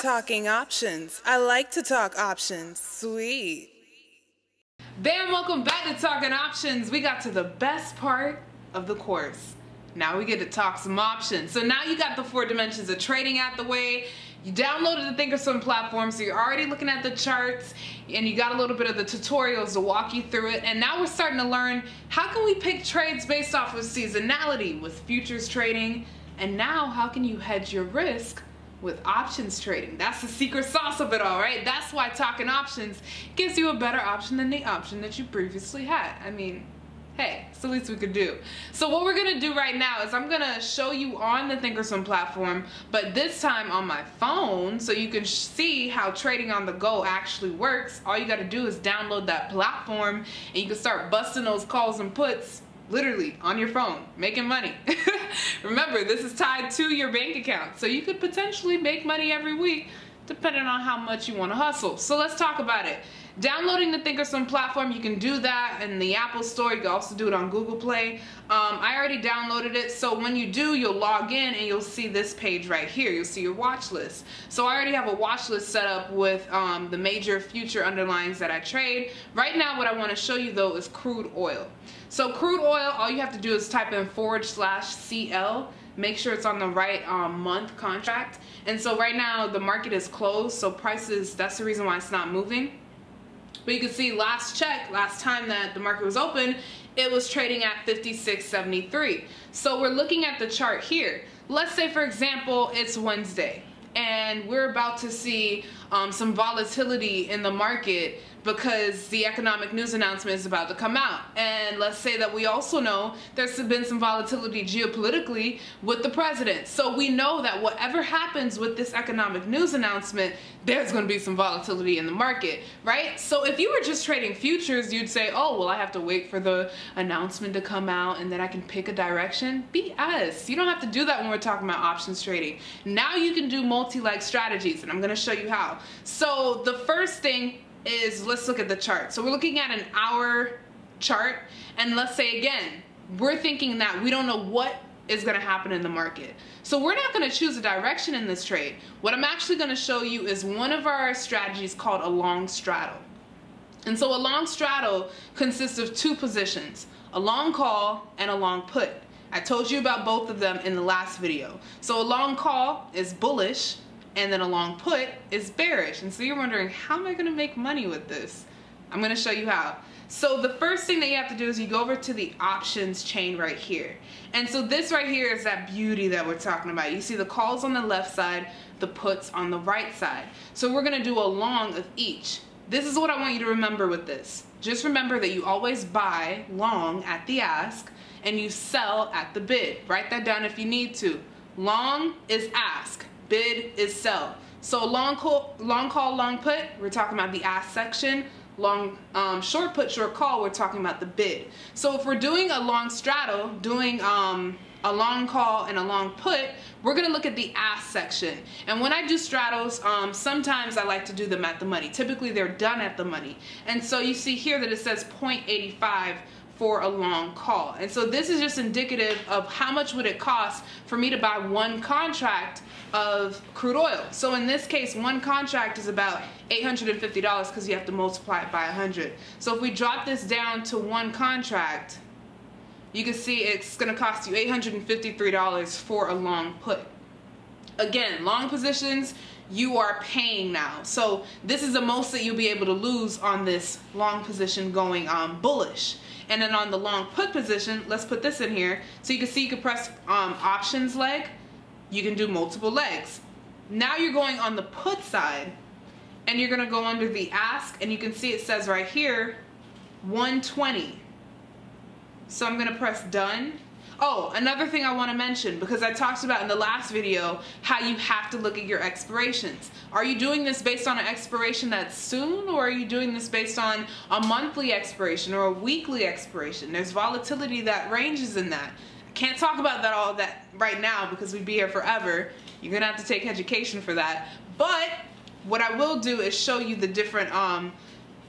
talking options. I like to talk options. Sweet. Bam, welcome back to Talking Options. We got to the best part of the course. Now we get to talk some options. So now you got the four dimensions of trading out the way. You downloaded the Thinkorswim platform, so you're already looking at the charts and you got a little bit of the tutorials to walk you through it. And now we're starting to learn how can we pick trades based off of seasonality with futures trading. And now how can you hedge your risk with options trading. That's the secret sauce of it all, right? That's why talking options gives you a better option than the option that you previously had. I mean, hey, it's the least we could do. So what we're gonna do right now is I'm gonna show you on the Thinkorswim platform, but this time on my phone, so you can see how trading on the go actually works. All you gotta do is download that platform and you can start busting those calls and puts literally on your phone, making money. Remember, this is tied to your bank account, so you could potentially make money every week depending on how much you want to hustle. So let's talk about it. Downloading the Thinkorswim platform, you can do that in the Apple Store. You can also do it on Google Play. Um, I already downloaded it, so when you do, you'll log in and you'll see this page right here. You'll see your watch list. So I already have a watch list set up with um, the major future underlines that I trade. Right now, what I want to show you though is crude oil. So crude oil, all you have to do is type in forward slash CL. Make sure it's on the right um, month contract. And so right now the market is closed, so prices, that's the reason why it's not moving. But you can see last check, last time that the market was open, it was trading at 56.73. So we're looking at the chart here. Let's say for example, it's Wednesday and we're about to see um, some volatility in the market because the economic news announcement is about to come out. And let's say that we also know there's been some volatility geopolitically with the president. So we know that whatever happens with this economic news announcement, there's going to be some volatility in the market, right? So if you were just trading futures, you'd say, oh, well, I have to wait for the announcement to come out and then I can pick a direction. BS. You don't have to do that when we're talking about options trading. Now you can do multi-leg strategies and I'm going to show you how. So the first thing is, let's look at the chart. So we're looking at an hour chart and let's say again, we're thinking that we don't know what is going to happen in the market. So we're not going to choose a direction in this trade. What I'm actually going to show you is one of our strategies called a long straddle. And so a long straddle consists of two positions, a long call and a long put. I told you about both of them in the last video. So a long call is bullish and then a long put is bearish. And so you're wondering, how am I gonna make money with this? I'm gonna show you how. So the first thing that you have to do is you go over to the options chain right here. And so this right here is that beauty that we're talking about. You see the calls on the left side, the puts on the right side. So we're gonna do a long of each. This is what I want you to remember with this. Just remember that you always buy long at the ask and you sell at the bid. Write that down if you need to. Long is ask bid is sell. So long call, long call, long put, we're talking about the ask section. Long, um, short put, short call, we're talking about the bid. So if we're doing a long straddle, doing um, a long call and a long put, we're gonna look at the ask section. And when I do straddles, um, sometimes I like to do them at the money. Typically they're done at the money. And so you see here that it says 0.85 for a long call. And so this is just indicative of how much would it cost for me to buy one contract of crude oil. So in this case, one contract is about $850 because you have to multiply it by 100. So if we drop this down to one contract, you can see it's going to cost you $853 for a long put. Again, long positions, you are paying now. So this is the most that you'll be able to lose on this long position going um, bullish. And then on the long put position, let's put this in here. So you can see you can press um, options leg you can do multiple legs. Now you're going on the put side and you're gonna go under the ask and you can see it says right here 120. So I'm gonna press done. Oh, another thing I wanna mention, because I talked about in the last video how you have to look at your expirations. Are you doing this based on an expiration that's soon or are you doing this based on a monthly expiration or a weekly expiration? There's volatility that ranges in that. I can't talk about that all that right now because we'd be here forever. You're gonna have to take education for that. But what I will do is show you the different um,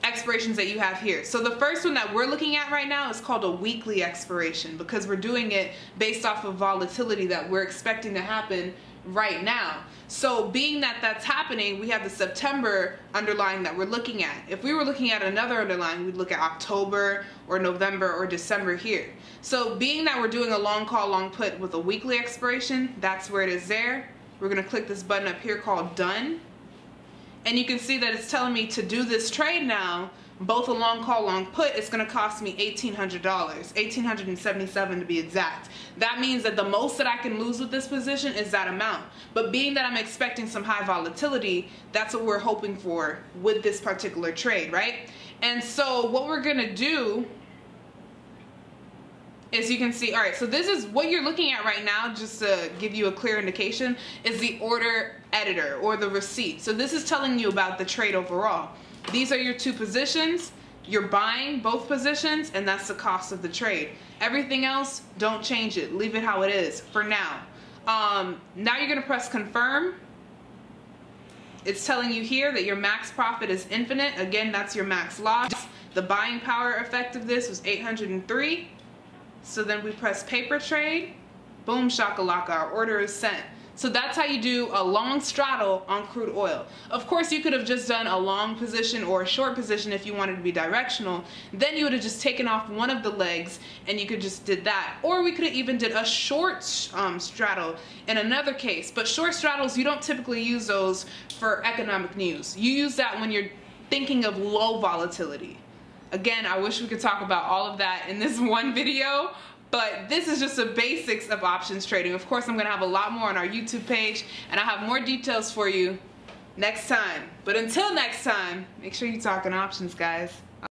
expirations that you have here. So the first one that we're looking at right now is called a weekly expiration because we're doing it based off of volatility that we're expecting to happen right now. So being that that's happening, we have the September underlying that we're looking at. If we were looking at another underlying, we'd look at October or November or December here. So being that we're doing a long call, long put with a weekly expiration, that's where it is there. We're gonna click this button up here called done. And you can see that it's telling me to do this trade now, both a long call, long put, it's gonna cost me $1,800, 1,877 to be exact. That means that the most that I can lose with this position is that amount. But being that I'm expecting some high volatility, that's what we're hoping for with this particular trade, right? And so what we're gonna do as you can see, all right, so this is what you're looking at right now, just to give you a clear indication, is the order editor or the receipt. So this is telling you about the trade overall. These are your two positions. You're buying both positions, and that's the cost of the trade. Everything else, don't change it. Leave it how it is for now. Um, now you're gonna press confirm. It's telling you here that your max profit is infinite. Again, that's your max loss. The buying power effect of this was 803. So then we press paper trade. Boom shakalaka, our order is sent. So that's how you do a long straddle on crude oil. Of course, you could have just done a long position or a short position if you wanted to be directional. Then you would have just taken off one of the legs and you could just did that. Or we could have even did a short um, straddle in another case. But short straddles, you don't typically use those for economic news. You use that when you're thinking of low volatility. Again, I wish we could talk about all of that in this one video, but this is just the basics of options trading. Of course, I'm gonna have a lot more on our YouTube page, and I'll have more details for you next time. But until next time, make sure you're talking options, guys.